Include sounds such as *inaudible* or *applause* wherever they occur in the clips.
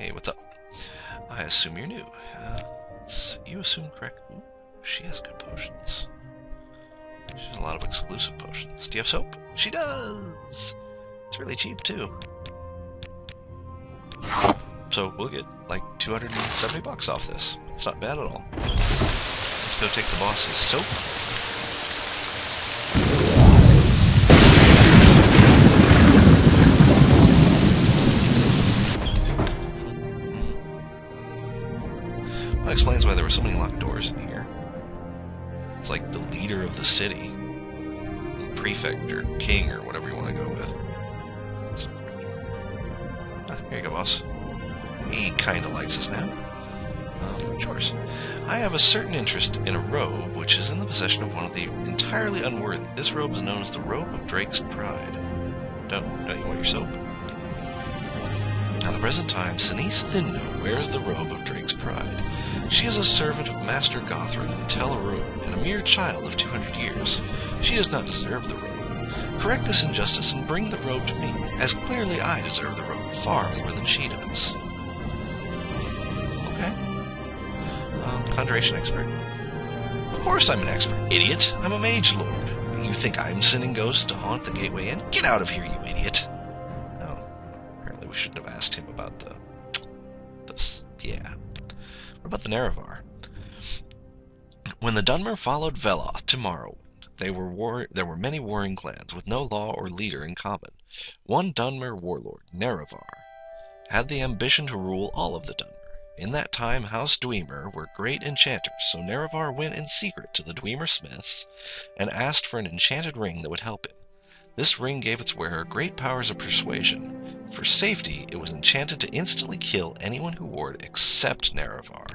Hey, what's up? I assume you're new. Uh, you assume correct. Ooh, she has good potions. She has a lot of exclusive potions. Do you have soap? She does! It's really cheap, too. So we'll get like 270 bucks off this. It's not bad at all. Let's go take the boss's soap. Were so many locked doors in here. It's like the leader of the city. Prefect or king or whatever you want to go with. Ah, here you go, boss. He kinda likes us now. Um, yours. I have a certain interest in a robe which is in the possession of one of the entirely unworthy. This robe is known as the Robe of Drake's Pride. Don't, don't you want your soap? At the present time, Sinise Thindo wears the robe of Drake's Pride. She is a servant of Master Gothren and Tel Aruhn, and a mere child of 200 years. She does not deserve the robe. Correct this injustice and bring the robe to me, as clearly I deserve the robe far more than she does. Okay. Um, conjuration expert. Of course I'm an expert, idiot. I'm a mage lord. You think I'm sending ghosts to haunt the Gateway Inn? Get out of here, you idiot. We shouldn't have asked him about the... the... yeah. What about the Nerevar? When the Dunmer followed Veloth to Morrowind, they were war there were many warring clans with no law or leader in common. One Dunmer warlord, Nerevar, had the ambition to rule all of the Dunmer. In that time, House Dwemer were great enchanters, so Nerevar went in secret to the Dwemer smiths and asked for an enchanted ring that would help him. This ring gave its wearer great powers of persuasion. For safety, it was enchanted to instantly kill anyone who wore it except Nerevar.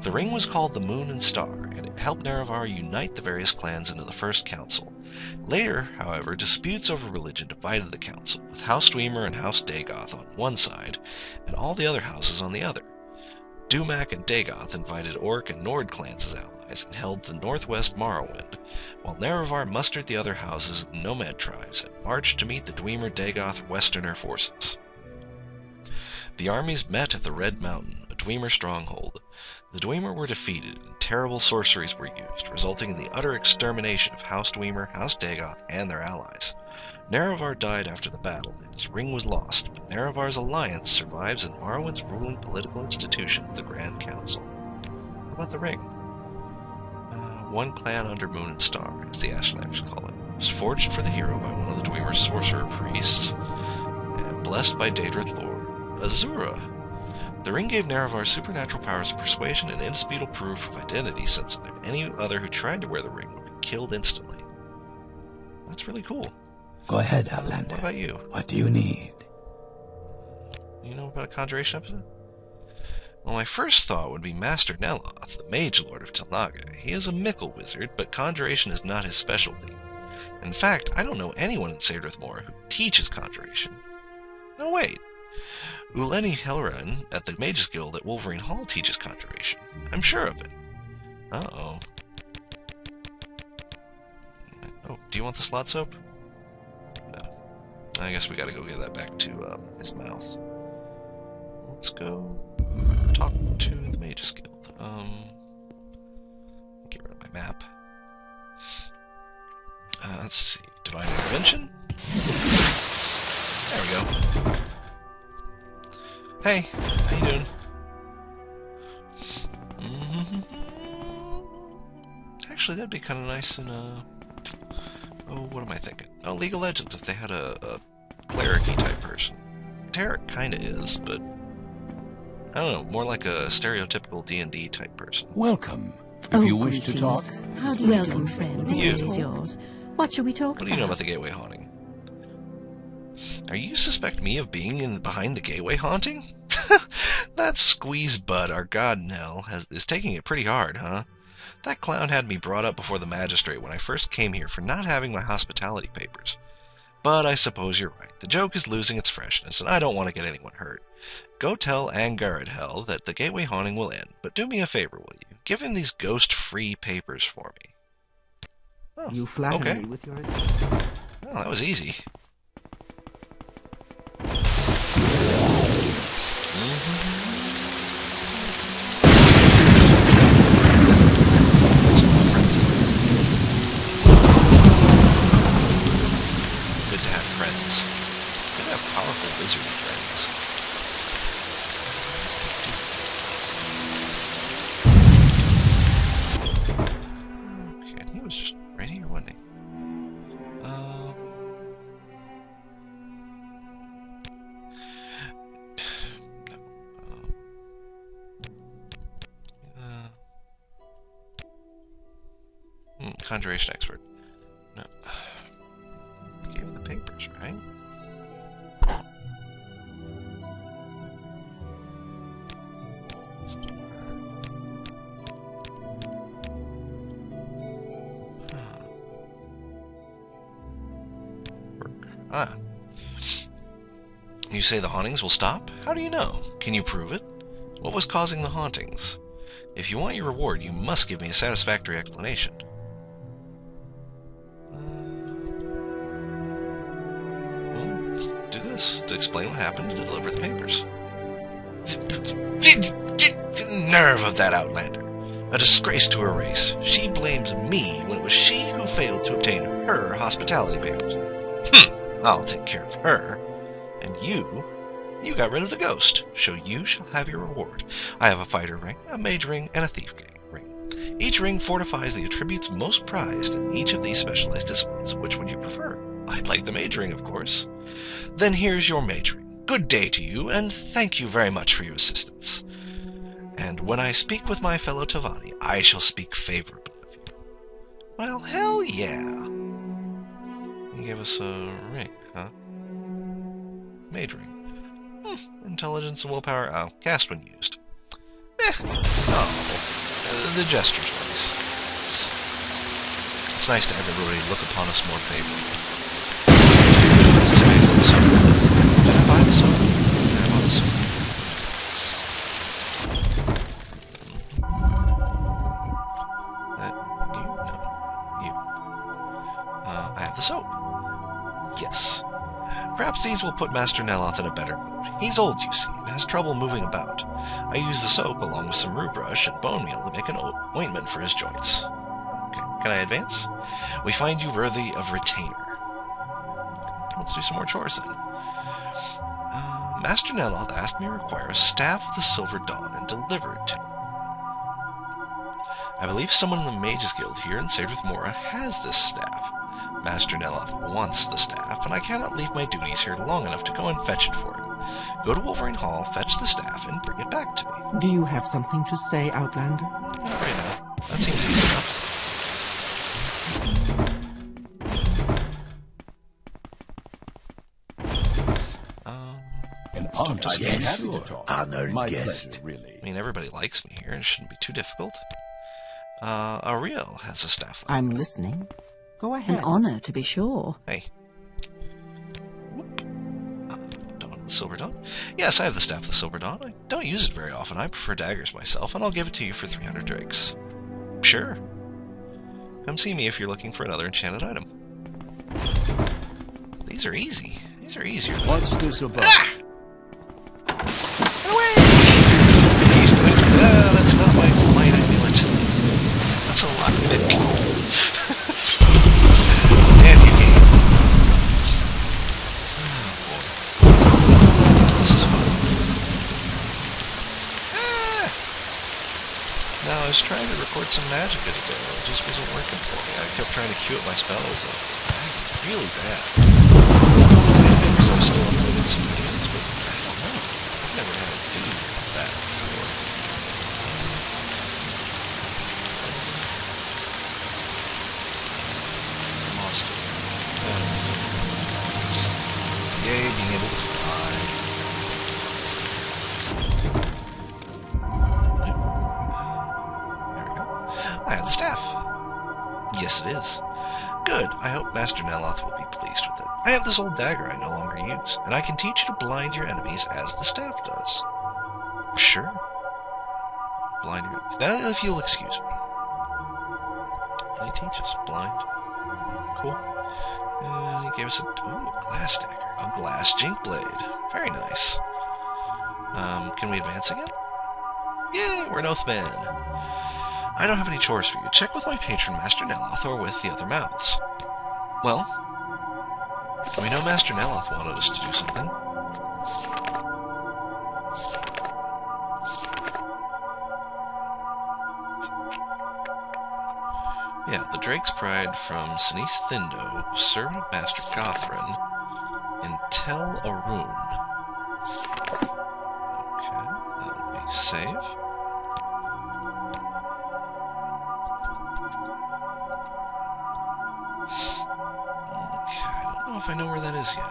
The ring was called the Moon and Star, and it helped Nerevar unite the various clans into the First Council. Later, however, disputes over religion divided the council, with House Dwemer and House Dagoth on one side, and all the other houses on the other. Dumac and Dagoth invited Orc and Nord clans as allies and held the northwest Morrowind, while Nerevar mustered the other houses and nomad tribes and marched to meet the Dwemer Dagoth Westerner forces. The armies met at the Red Mountain, a Dwemer stronghold. The Dwemer were defeated, and terrible sorceries were used, resulting in the utter extermination of House Dwemer, House Dagoth, and their allies. Nerevar died after the battle, and his ring was lost, but Nerevar's alliance survives in Morrowind's ruling political institution, the Grand Council. What about the ring? One clan under Moon and Star, as the Ashlanders call it, was forged for the hero by one of the Dwemer sorcerer priests, and blessed by Daedric Lord Azura. The ring gave Nerevar supernatural powers of persuasion and indisputable proof of identity, since any other who tried to wear the ring would be killed instantly. That's really cool. Go ahead, Outlander. What about you? What do you need? You know about a conjuration episode? Well, my first thought would be Master Neloth, the Mage Lord of Tel Naga. He is a Mickle wizard, but conjuration is not his specialty. In fact, I don't know anyone in Sadrith Mora who teaches conjuration. No, wait. Uleni Helran at the Mages Guild at Wolverine Hall teaches conjuration. I'm sure of it. Uh-oh. Oh, do you want the slot soap? No. I guess we gotta go get that back to um, his mouth. Let's go talk to the Mages Guild. Um, get rid of my map. Uh, let's see. Divine Intervention? There we go. Hey, how you doing? Mhm. Actually, that'd be kind of nice in uh Oh, what am I thinking? Oh, League of Legends, if they had a, a cleric type person. Taric kinda is, but I don't know, more like a stereotypical D&D type person. Welcome. Oh, if Oh, you wish to talk. How do you Welcome, friend. The You. is yours. What shall we talk What do you know about the Gateway Haunting? Are you suspect me of being in behind the Gateway Haunting? *laughs* that squeeze butt, our god Nell, has, is taking it pretty hard, huh? That clown had me brought up before the magistrate when I first came here for not having my hospitality papers. But I suppose you're right. The joke is losing its freshness, and I don't want to get anyone hurt. Go tell Angaredhel that the Gateway Haunting will end, but do me a favor, will you? Give him these ghost-free papers for me. Oh, You flatter okay. me with your. Well, that was easy. Ah. You say the hauntings will stop? How do you know? Can you prove it? What was causing the hauntings? If you want your reward, you must give me a satisfactory explanation. Well, do this to explain what happened to deliver the papers. The nerve of that outlander! A disgrace to her race. She blames me when it was she who failed to obtain her hospitality papers. Hm, I'll take care of her. And you, you got rid of the ghost, so you shall have your reward. I have a fighter ring, a mage ring, and a thief ring. Each ring fortifies the attributes most prized in each of these specialized disciplines. Which would you prefer? I'd like the mage ring, of course. Then here's your mage ring. Good day to you, and thank you very much for your assistance. And when I speak with my fellow Telvanni, I shall speak favorably of you. Well, hell yeah. Gave us a ring, huh? Mage ring. Hmm, intelligence and willpower. Oh, cast when used. Eh. Oh, uh, the gesture's nice. It's nice to have everybody look upon us more favorably. Will put Master Neloth in a better mood. He's old, you see, and has trouble moving about. I use the soap along with some rue brush and bone meal to make an ointment for his joints. Can I advance? We find you worthy of retainer. Let's do some more chores then. Uh, Master Neloth asked me to require a staff of the Silver Dawn and deliver it to him. I believe someone in the Mages Guild here in Sadrith Mora has this staff. Master Neloth wants the staff, and I cannot leave my duties here long enough to go and fetch it for him. Go to Wolverine Hall, fetch the staff, and bring it back to me. Do you have something to say, Outlander? Not right now. That seems easy enough. Um, An honor. I to can be sure. you to talk. Honored My guest. pleasure, really. I mean, everybody likes me here. It shouldn't be too difficult. Uh, Ariel has a staff. I'm listening. Go An ahead. honor, to be sure. Hey. Whoop. Uh, Dawn Silver Dawn? Yes, I have the Staff of the Silver Dawn. I don't use it very often. I prefer daggers myself, and I'll give it to you for 300 drakes. Sure. Come see me if you're looking for another enchanted item. These are easy. These are easier. What's this about? Ah! Away! He's doing Ah, that's not my light, I knew it. That's a lockpick. Damn you, game. Oh, boy. This is fun. Ah! No, I was trying to record some magic today. It just wasn't working for me. I kept trying to cue up my spells. Like, really bad. *laughs* Because I'm still some Yes, it is. Good. I hope Master Neloth will be pleased with it. I have this old dagger I no longer use, and I can teach you to blind your enemies as the staff does. Sure. Blind your Now, if you'll excuse me. What do you teach us? Blind? Cool. And he gave us a, ooh, a glass dagger. A glass jink blade. Very nice. Um, can we advance again? Yay, we're an Oathman. I don't have any chores for you. Check with my patron, Master Neloth, or with the other mouths. Well, we know Master Neloth wanted us to do something. Yeah, the Drake's Pride from Sinise Thindo, servant of Master Gothren, in Tel Aruhn. Okay, let me save. If I know where that is yet.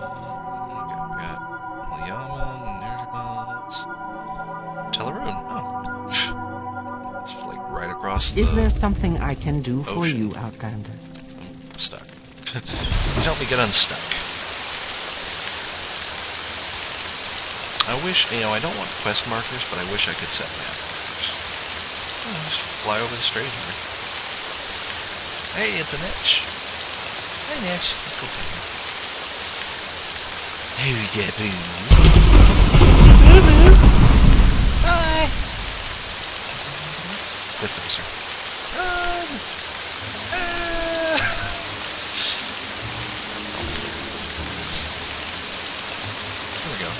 Uh, okay, got Liama, Nerdabots, Oh. *laughs* It's like right across the... Is there something I can do for you, Outlander? I'm oh, stuck. *laughs* Please help me get unstuck. I wish, you know, I don't want quest markers, but I wish I could set map markers. Oh, just fly over the strait here. Hey, it's an itch. Hey, Nitch. Let's go him. Hey, we get boo. Boo boo. Hi. Good facer. Run. Ah. There we go.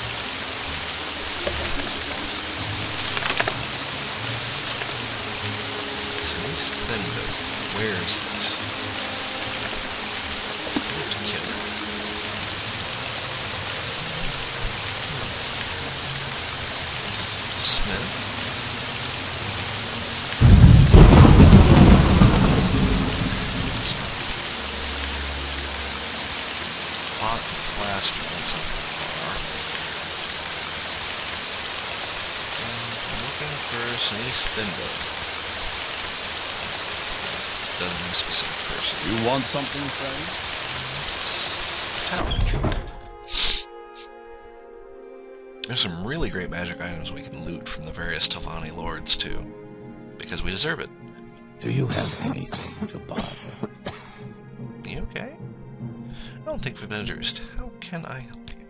Denise Thindo. Where is this? I have to kill her. Smith. Hot plaster looks like far. I'm looking for Sinise Thindo. Doesn't have a specific person. You want something, friend? Tower. There's some really great magic items we can loot from the various Telvanni lords too, because we deserve it. Do you have anything to bother? Don't think we've been introduced. How can I help you?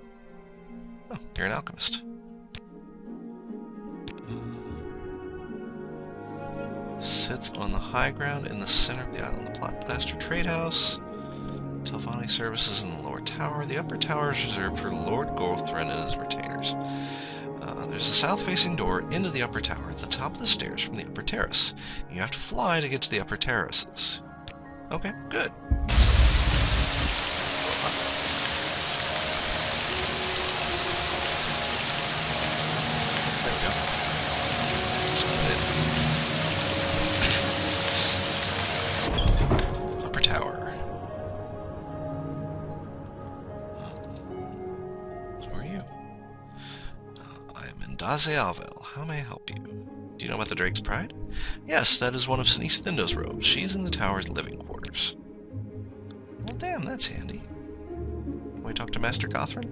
Oh, you're an alchemist. Sits on the high ground in the center of the island. The plot plaster trade house. Telephonic services in the lower tower. The upper tower is reserved for Lord Gorthrin and his retainers. Uh, there's a south-facing door into the upper tower at the top of the stairs from the upper terrace. You have to fly to get to the upper terraces. Okay, good. I am Indaze Avel. How may I help you? Do you know about the Drake's Pride? Yes, that is one of Sinise Thindo's robes. She's in the tower's living quarters. Well, damn, that's handy. Can we talk to Master Gothren?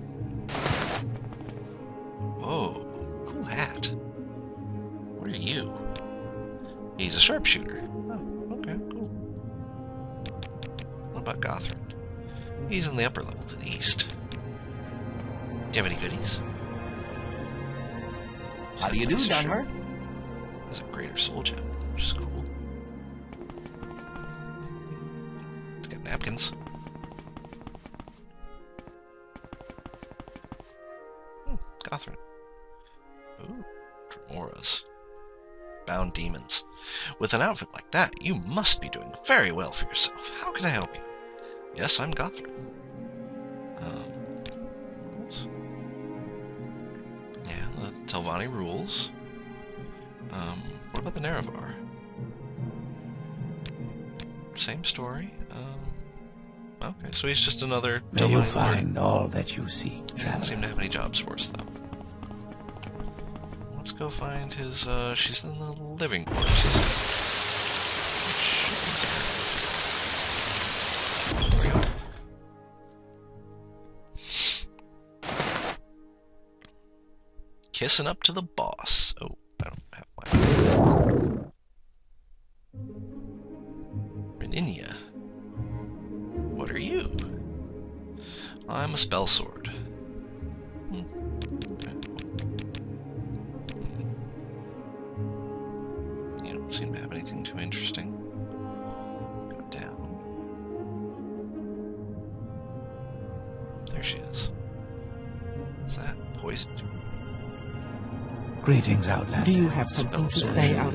Whoa, cool hat. What are you? He's a sharpshooter. Oh, okay, cool. What about Gothren? He's in the upper level to the east. Do you have any goodies? How do you do, Dunmer? There's a greater soul gem, which is cool. It's got napkins. Hmm, Gothren. Ooh, Dremoras. Bound demons. With an outfit like that, you must be doing very well for yourself. How can I help you? Yes, I'm Gothren. Telvanni rules. Um, what about the Nerevar? Same story. Um, okay, so he's just another. May you Telvanni lord. find all that you seek, Doesn't seem to have any jobs for us though. Let's go find his. uh She's in the living quarters. Kissing up to the boss. Oh, I don't have my. Reninia. What are you? I'm a spell sword. Greetings, Outlander. Do you have something to say out